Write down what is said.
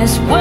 this world.